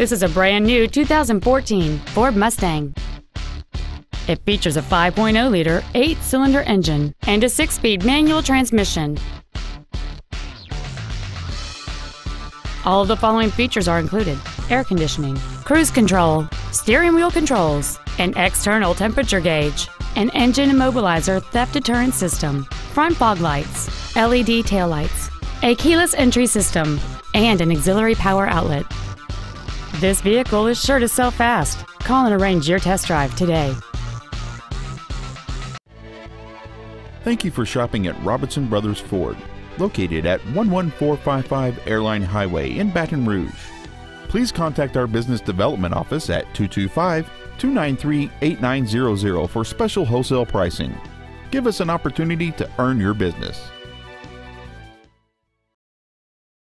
This is a brand new 2014 Ford Mustang. It features a 5.0 liter, 8 cylinder engine and a 6 speed manual transmission. All of the following features are included air conditioning, cruise control, steering wheel controls, an external temperature gauge, an engine immobilizer theft deterrent system, front fog lights, LED taillights, a keyless entry system, and an auxiliary power outlet. This vehicle is sure to sell fast. Call and arrange your test drive today. Thank you for shopping at Robinson Brothers Ford, located at 11455 Airline Highway in Baton Rouge. Please contact our business development office at 225 293 8900 for special wholesale pricing. Give us an opportunity to earn your business.